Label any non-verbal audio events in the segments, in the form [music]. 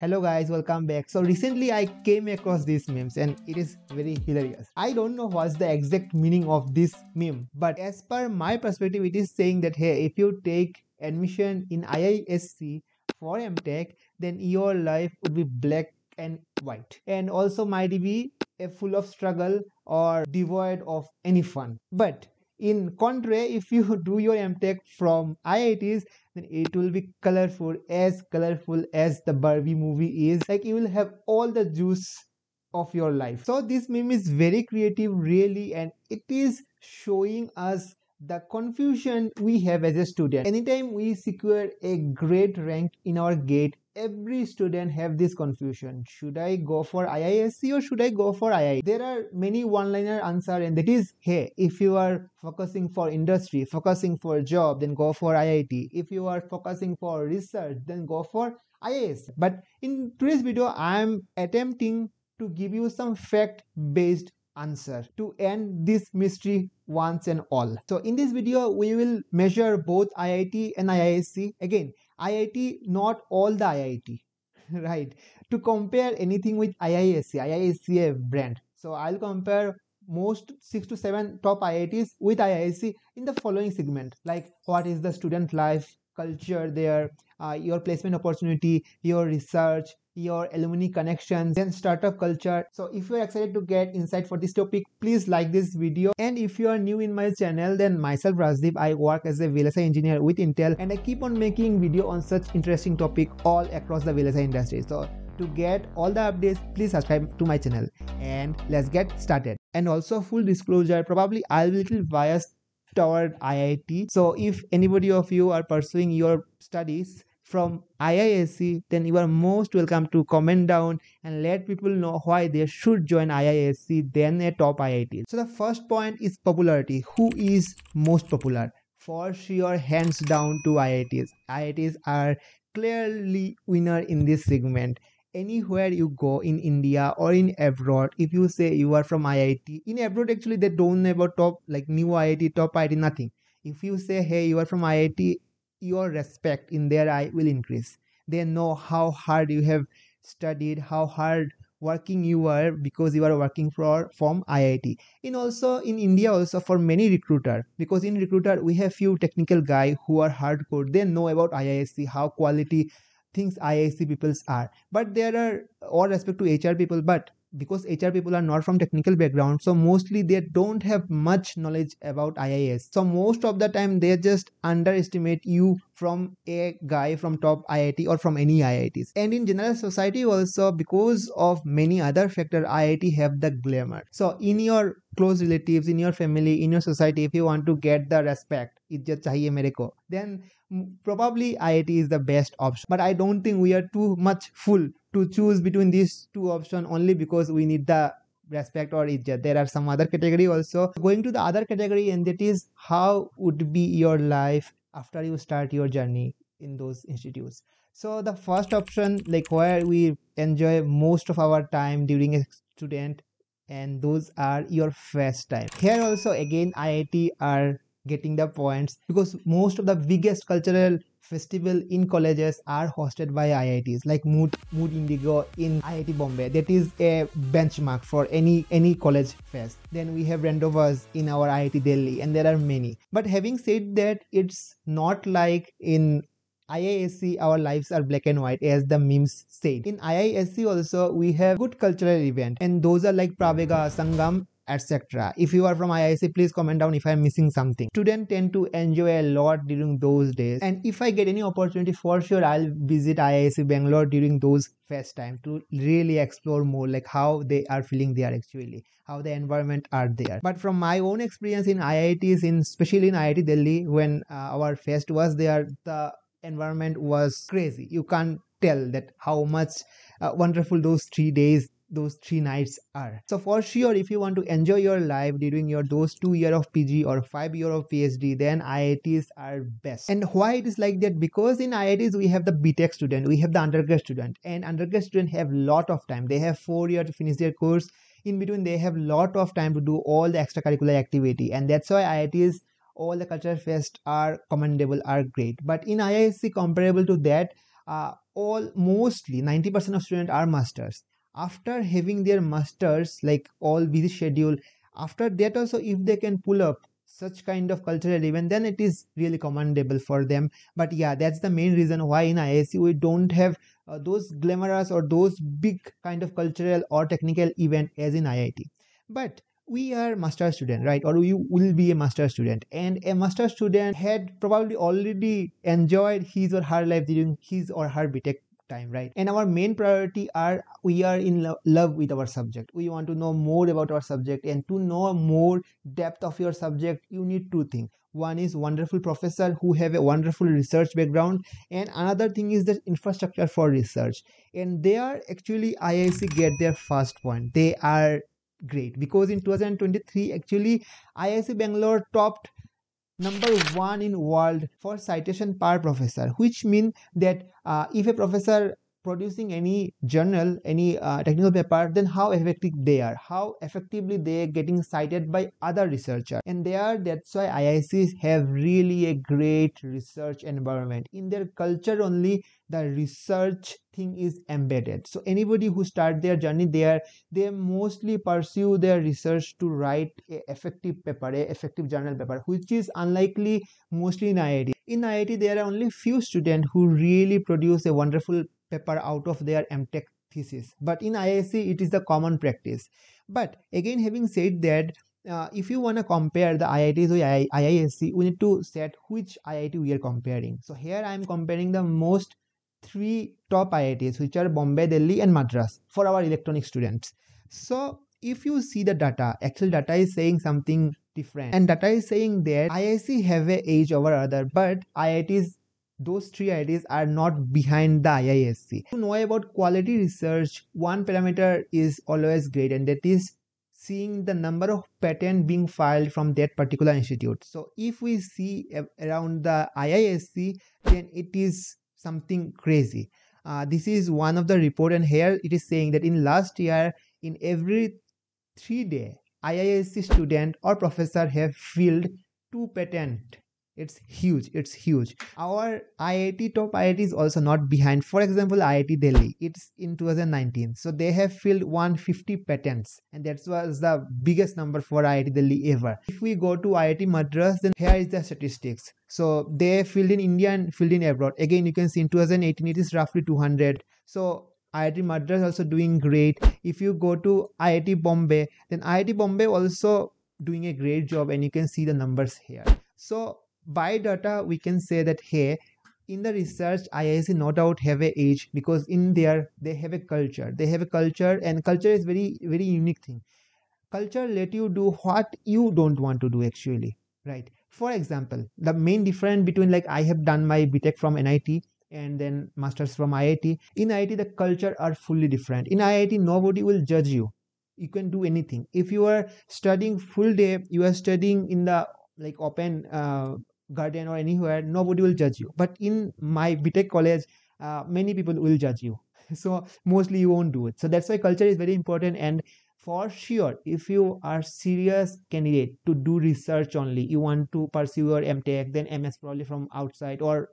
Hello guys, welcome back. So recently I came across these memes and it is very hilarious. I don't know what's the exact meaning of this meme, but as per my perspective, it is saying that hey, if you take admission in IISc for MTech, then your life would be black and white and also might be full of struggle or devoid of any fun. But in contrary, if you [laughs] do your MTech from IITs, then it will be colorful, as colorful as the Barbie movie is. Like you will have all the juice of your life. So this meme is very creative, really, and it is showing us the confusion we have as a student. Anytime we secure a great rank in our gate, every student have this confusion. Should i go for iisc or should i go for iit there are many one liner answer and that is hey if you are focusing for industry focusing for job then go for iit if you are focusing for research then go for ias but in today's video i am attempting to give you some fact based answer to end this mystery once and all. So in this video we will measure both iit and iisc again IIT, not all the IIT, [laughs] right? To compare anything with IISc, IISc brand. So I'll compare most six to seven top IITs with IISc in the following segment, like what is the student life culture there, uh, your placement opportunity, your research, your alumni connections and startup culture. So if you're excited to get insight for this topic please like this video. And if you are new in my channel then myself Rajdeep I work as a VLSI engineer with Intel and I keep on making video on such interesting topic all across the VLSI industry. So to get all the updates please subscribe to my channel. And let's get started. And also full disclosure probably I'll be little biased toward IIT so if anybody of you are pursuing your studies from IISc, then you are most welcome to comment down and let people know why they should join IISc than a top IIT. So the first point is popularity. Who is most popular? For sure, hands down to IITs. IITs are clearly winner in this segment anywhere you go in India or in abroad, if you say you are from IIT, in abroad actually they don't know about top like new IIT, top IIT, nothing. If you say hey you are from IIT, your respect in their eye will increase they know how hard you have studied how hard working you are because you are working for from IIT. In also in India also for many recruiter because in recruiter we have few technical guy who are hardcore. They know about IISc how quality things IISc peoples are. But there are all respect to HR people. But because HR people are not from technical background, so mostly they don't have much knowledge about IIS. So most of the time they just underestimate you from a guy from top IIT or from any IITs. And in general society also because of many other factors, IIT have the glamour. So in your close relatives, in your family, in your society, if you want to get the respect, इज्जत चाहिए मेरे को then probably IIT is the best option. But I don't think we are too much full to choose between these two options only because we need the respect or ijjat. There are some other category also. Going to the other category and that is how would be your life after you start your journey in those institutes. So the first option like where we enjoy most of our time during a student and those are your first time. Here also again IIT are getting the points because most of the biggest cultural festival in colleges are hosted by IITs like Mood Mood Indigo in IIT Bombay. That is a benchmark for any any college fest. Then we have Rendezvous in our IIT Delhi and there are many. But having said that it's not like in IISc our lives are black and white as the memes say in IISc also we have good cultural event and those are like Pravega Sangam etc. If you are from IISc, please comment down if I'm missing something. Students tend to enjoy a lot during those days. And if I get any opportunity, for sure, I'll visit IISc Bangalore during those fest time to really explore more like how they are feeling there actually how the environment are there but from my own experience in iits in especially in iit delhi when uh, our fest was there the environment was crazy you can't tell that how much uh, wonderful those three days those three nights are. So for sure if you want to enjoy your life during your those two year of pg or five year of phd then iits are best. And why it is like that? Because in iits we have the btech student we have the undergrad student and undergrad student have lot of time. They have four year to finish their course. In between they have lot of time to do all the extracurricular activity and that's why iits all the culture fest are commendable are great. But in iisc comparable to that uh, all mostly 90% of students are masters after having their masters like all busy schedule after that also if they can pull up such kind of cultural event then it is really commendable for them. But yeah that's the main reason why in IISc we don't have uh, those glamorous or those big kind of cultural or technical event as in IIT but we are master student right? Or you will be a master student. And a master student had probably already enjoyed his or her life during his or her btech time right? And our main priority are we are in lo- love with our subject. We want to know more about our subject. And to know more depth of your subject you need two things. One is wonderful professor who have a wonderful research background. And another thing is the infrastructure for research. And they are actually iisc get their first point. They are great. Because in 2023 actually iisc bangalore topped number one in world for citation per professor which mean that uh, if a professor producing any journal any uh, technical paper then how effective they are? How effectively they are getting cited by other researchers. And they are that's why iics have really a great research environment. In their culture only the research thing is embedded. So anybody who start their journey there they mostly pursue their research to write a effective paper a effective journal paper which is unlikely mostly in iit in iit there are only few students who really produce a wonderful paper out of their mtech thesis but in iisc it is the common practice but again having said that uh, if you want to compare the IITs with IISc, we need to set which IIT we are comparing. So here I am comparing the most three top IITs, which are Bombay, Delhi, and Madras for our electronic students. So if you see the data, actual data is saying something different, and data is saying that IISc have a edge over other, but IITs those three IITs are not behind the IISc. To know about quality research, one parameter is always great, and that is seeing the number of patent being filed from that particular institute. So if we see around the IISc, then it is something crazy. Uh, this is one of the report, and here it is saying that in last year, in every three day, IISc student or professor have filed two patent it's huge it's huge. Our iit top iit is also not behind. For example iit delhi it's in 2019 so they have filled 150 patents and that was the biggest number for iit delhi ever. If we go to iit madras then here is the statistics. So they filled in india and filled in abroad. Again you can see in 2018 it is roughly 200 so IIT Madras also doing great. If you go to IIT Bombay, then IIT Bombay also doing a great job and you can see the numbers here. So by data we can say that hey in the research IISc no doubt have a age because in there they have a culture. They have a culture and culture is very very unique thing. Culture let you do what you don't want to do actually right? For example the main difference between like i have done my btech from nit and then masters from iit in iit the culture are fully different. In iit nobody will judge you. You can do anything. If you are studying full day you are studying in the like open uh, garden or anywhere nobody will judge you. But in my btech college uh, many people will judge you. [laughs] So mostly you won't do it. So that's why culture is very important. And for sure if you are serious candidate to do research only you want to pursue your mtech then ms probably from outside or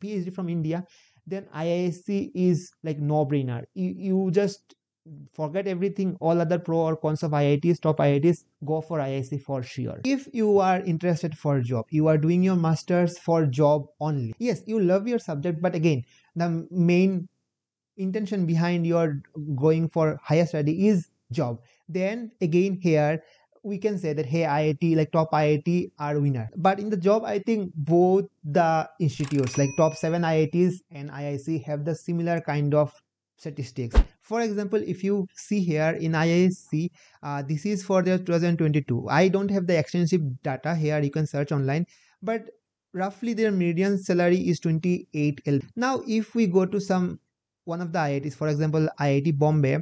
phd from india then iisc is like no brainer you, you just forget everything all other pro or cons of iits top iits go for iisc for sure. If you are interested for job you are doing your masters for job only. Yes you love your subject but again the main intention behind your going for higher study is job. Then again here we can say that hey iit like top iit are winner. But in the job i think both the institutes like top 7 iits and iisc have the similar kind of statistics for example if you see here in iisc uh, this is for the 2022 i don't have the extensive data here. You can search online. But roughly their median salary is 28 l. Now if we go to some one of the iits for example iit bombay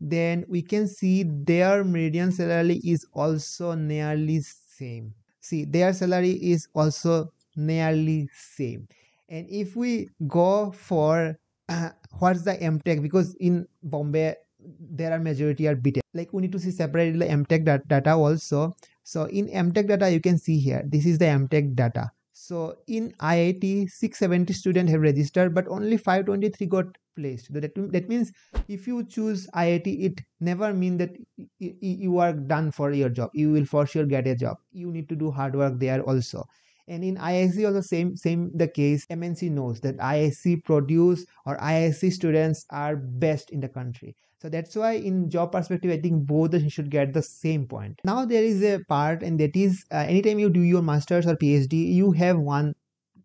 then we can see their median salary is also nearly same. See their salary is also nearly same. And if we go for uh, what's the mtech because in bombay there are majority are btech like we need to see separately mtech data also so in mtech data you can see here this is the mtech data So in IIT, 670 students have registered, but only 523 got placed. That, that means if you choose IIT, it never mean that you are done for your job. You will for sure get a job. You need to do hard work there also and in IISc also same same the case MNC knows that IISc produce or IISc students are best in the country. So that's why in job perspective I think both should get the same point. Now there is a part and that is uh, anytime you do your masters or PhD you have one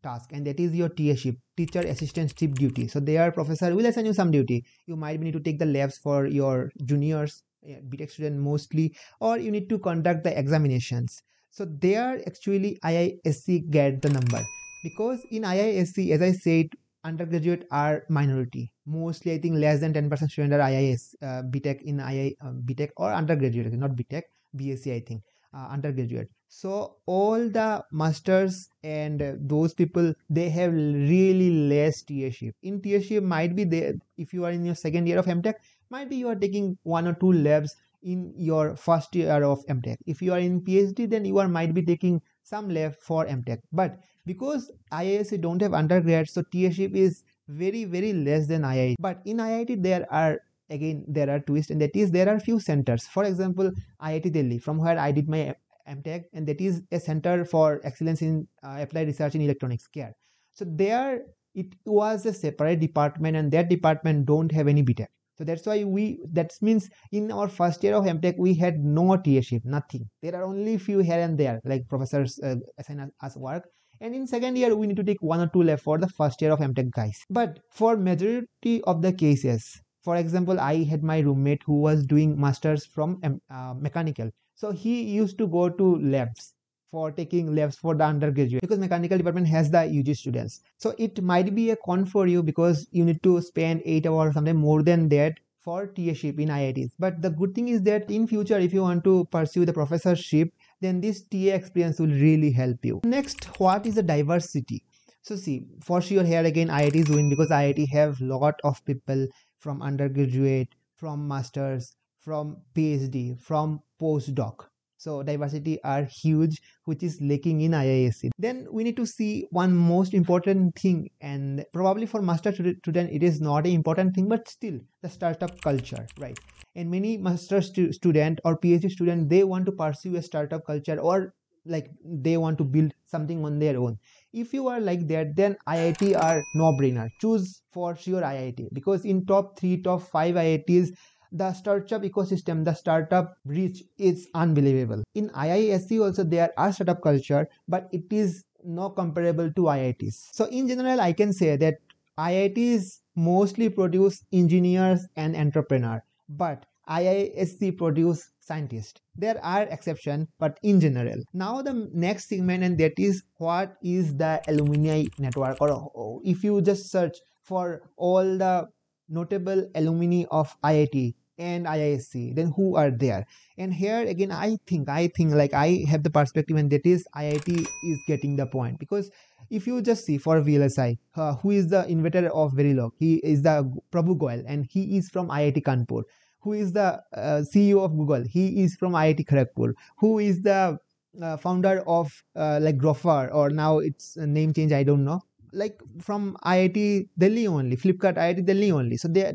task and that is your TAship teacher assistantship duty. So there professor will assign you some duty. You might need to take the labs for your juniors BTech student mostly or you need to conduct the examinations so there actually IISc get the number because in IISc, as I said, undergraduate are minority. Mostly, I think less than 10% students are IIS, uh, BTech in II, uh, BTech or undergraduate, not BTech, BSc, I think, uh, undergraduate. So all the masters and those people, they have really less TAship. In TAship might be there, if you are in your second year of MTech, might be you are taking one or two labs in your first year of MTech. If you are in PhD, then you are might be taking some left for MTech. But because IISc don't have undergrad, so TAship is very very less than IIT. But in IIT there are again there are twists, and that is there are few centers. For example, IIT Delhi, from where I did my MTech, and that is a center for excellence in uh, applied research in electronics care. So there it was a separate department, and that department don't have any BTech so that's why we that means in our first year of mtech we had no TAship nothing. There are only few here and there like professors uh, assign us work. And in second year we need to take one or two left for the first year of mtech guys. But for majority of the cases for example i had my roommate who was doing masters from uh, mechanical. So he used to go to labs for taking labs for the undergraduate because mechanical department has the UG students. So it might be a con for you because you need to spend 8 hours or something more than that for TAship in IITs. But the good thing is that in future if you want to pursue the professorship then this TA experience will really help you. Next, what is the diversity? So see, for sure here again IITs win because IIT have lot of people from undergraduate, from masters, from PhD, from postdoc so diversity are huge which is lacking in IISc then we need to see one most important thing and probably for master student it is not an important thing but still the startup culture right? And many master stu student or phd student they want to pursue a startup culture or like they want to build something on their own. If you are like that then iit are no brainer choose for sure iit because in top 3 top 5 iits the startup ecosystem, the startup reach is unbelievable. In IISc also there are startup culture, but it is no comparable to IITs. So in general, I can say that IITs mostly produce engineers and entrepreneur, but IISc produce scientists. There are exceptions, but in general. Now the next segment and that is what is the alumni network or oh, if you just search for all the notable alumni of IIT and IISc then who are there? And here again I think I think like I have the perspective and that is IIT is getting the point. Because if you just see for VLSI uh, who is the inventor of Verilog? He is the Prabhu Goel and he is from IIT Kanpur. Who is the uh, CEO of Google? He is from IIT Kharagpur. Who is the uh, founder of uh, like Grofers or now it's name change I don't know like from IIT Delhi only, Flipkart IIT Delhi only. So they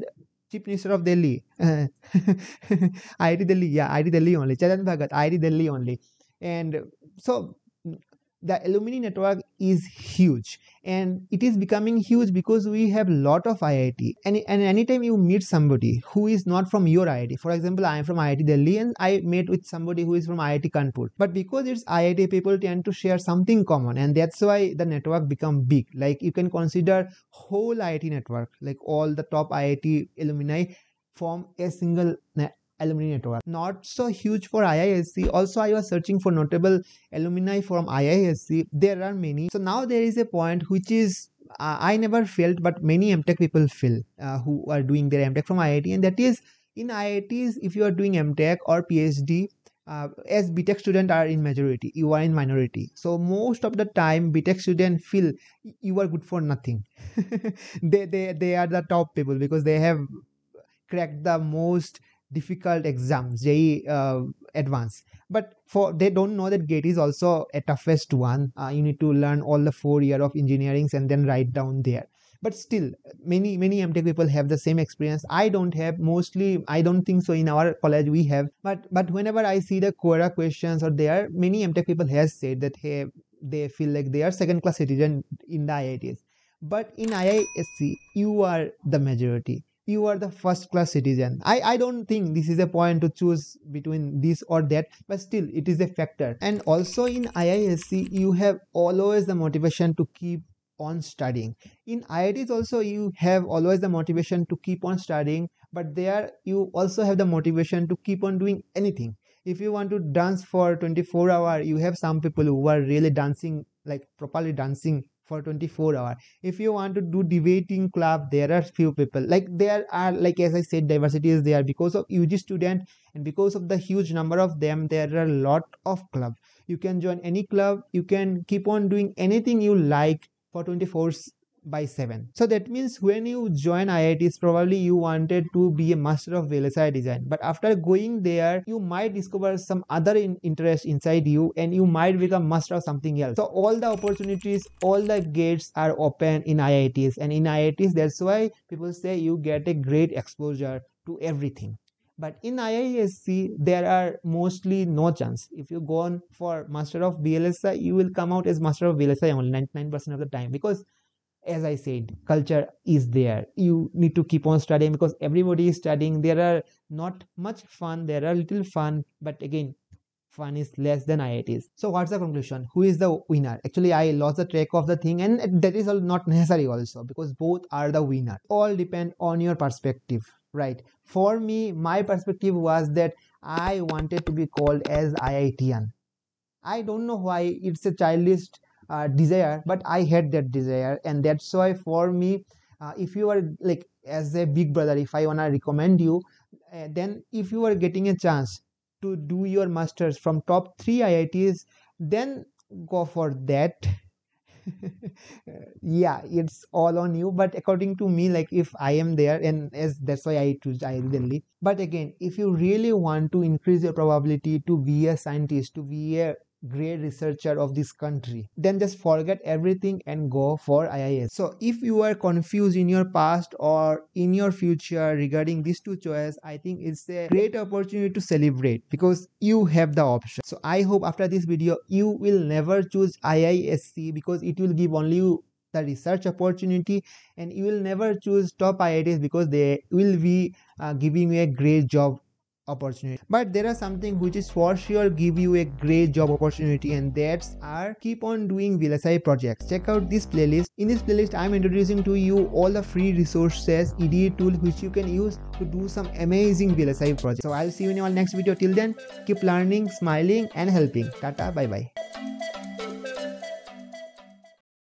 Chief Minister of Delhi, [laughs] IIT Delhi, yeah, IIT Delhi only, Chetan Bhagat, IIT Delhi only. And so the alumni network is huge. And it is becoming huge because we have a lot of IIT and, and anytime you meet somebody who is not from your IIT for example I am from IIT Delhi and I met with somebody who is from IIT Kanpur. But because it's IIT people tend to share something common and that's why the network become big. Like you can consider whole IIT network like all the top IIT alumni form a single alumni network. Not so huge for IISc. Also, I was searching for notable alumni from IISc. There are many. So now there is a point which is uh, I never felt, but many MTech people feel uh, who are doing their MTech from IIT, and that is in IITs. If you are doing MTech or PhD, uh, as BTech student are in majority, you are in minority. So most of the time, BTech student feel you are good for nothing. [laughs] they they they are the top people because they have cracked the most difficult exams JEE uh, advanced. But for they don't know that gate is also a toughest one. Uh, you need to learn all the four year of engineerings and then write down there. But still many many mtech people have the same experience. I don't have mostly i don't think so in our college we have. But but whenever i see the quora questions or there many mtech people has said that hey they feel like they are second class citizen in the iits but in iisc you are the majority you are the first class citizen. I i don't think this is a point to choose between this or that but still it is a factor. And also in iisc you have always the motivation to keep on studying. In iits also you have always the motivation to keep on studying but there you also have the motivation to keep on doing anything. If you want to dance for 24 hour you have some people who are really dancing like properly dancing for 24 hour. If you want to do debating club there are few people. Like there are like as i said diversity is there. Because of ug student and because of the huge number of them there are a lot of club. You can join any club. You can keep on doing anything you like for 24 by 7 so that means when you join iits probably you wanted to be a master of vlsi design. But after going there you might discover some other in interest inside you and you might become master of something else. So all the opportunities all the gates are open in iits and in iits that's why people say you get a great exposure to everything. But in IISc there are mostly no chance. If you go on for master of VLSI you will come out as master of VLSI only 99% of the time. Because as i said culture is there. You need to keep on studying because everybody is studying. There are not much fun. There are little fun but again fun is less than iits so what's the conclusion? Who is the winner? Actually i lost the track of the thing and that is not [laughs] necessary also because both are the winner. All depend on your perspective right? For me my perspective was that i wanted to be called as iitian i don't know why it's a childish uh, desire but i had that desire. And that's why for me uh, if you are like as a big brother if i want to recommend you uh, then if you are getting a chance to do your masters from top 3 iits then go for that. [laughs] Yeah it's all on you. But according to me like if i am there and as that's why i choose i delhi. But again if you really want to increase your probability to be a scientist to be a great researcher of this country. Then just forget everything and go for iis so if you are confused in your past or in your future regarding these two choices i think it's a great opportunity to celebrate because you have the option. So i hope after this video you will never choose iisc because it will give only you the research opportunity and you will never choose top iits because they will be uh, giving you a great job opportunity. But there are something which is for sure give you a great job opportunity and that's our keep on doing VLSI projects. Check out this playlist. In this playlist i'm introducing to you all the free resources EDA tools which you can use to do some amazing VLSI projects. So i'll see you in our next video. Till then keep learning smiling and helping. Tata bye bye